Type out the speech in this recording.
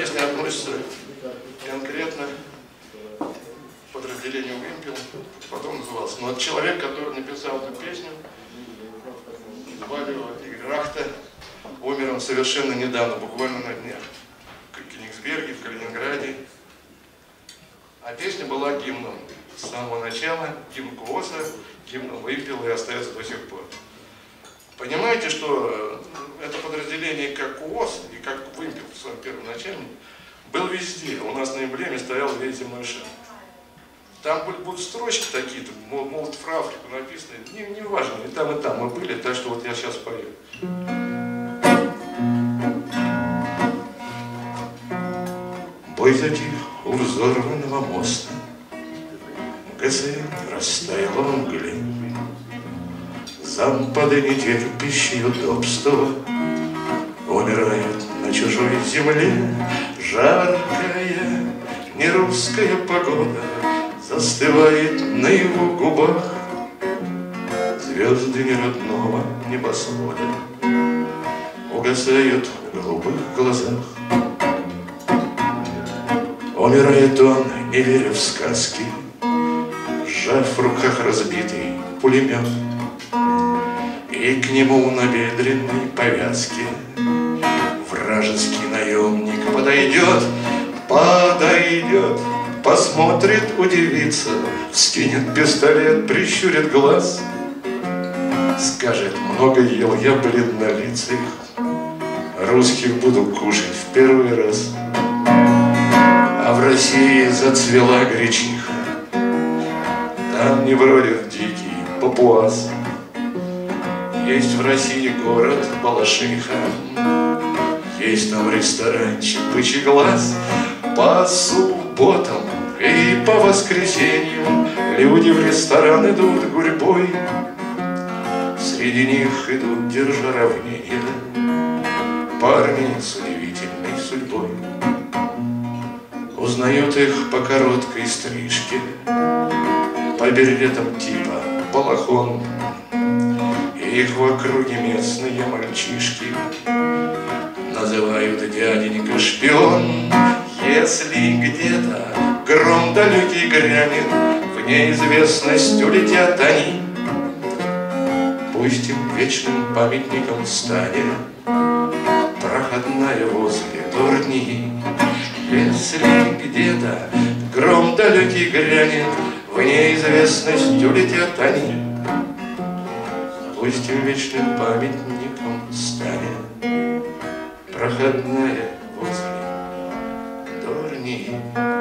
песня относится конкретно к подразделению «Вимпел», потом назывался. Но человек, который написал эту песню, звали его Рахта, умер он совершенно недавно, буквально на днях, в Кенигсберге, в Калининграде. А песня была гимном с самого начала, гимн КУОСа, гимном «Вымпела» и остается до сих пор. Понимаете, что это подразделение как КУОС и как «Вымпел» первоначальном был везде. У нас на эмблеме стоял весь земной шар. Там будут строчки такие-то, молот в Африку написаны. Не, не важно, и там, и там мы были, так что вот я сейчас пою. Бой затих у взорванного моста. ГЗ растаяла в мгле. Зампады нетерпящие удобства Умирают на чужой земле. Жаркая нерусская погода Застывает на его губах. Звезды неродного небосвода Угасают в голубых глазах. Умирает он, не веря в сказки, Сжав в руках разбитый пулемет, И к нему на бедренной повязке Вражеский наемник подойдет, подойдет, Посмотрит, удивится, Скинет пистолет, прищурит глаз, Скажет, много ел я бледнолицых, Русских буду кушать в первый раз. А в России зацвела гречиха, Там не бродит дикий папуас. Есть в России город Балашиха, Есть там ресторанчик «Бычий глаз». По субботам и по воскресеньям Люди в ресторан идут гурьбой, Среди них идут, держа равнение, Парни с удивительной судьбой. Узнают их по короткой стрижке, По беретам типа балахон. И их в округе местные мальчишки Называют дяденька шпион. Если где-то гром далекий грянет, В неизвестность улетят они, Пусть им вечным памятником станет Проходная возле турни. Если где-то гром далекий грянет, В неизвестность улетят они. Пусть им вечным памятником станет Проходная возле Дорни.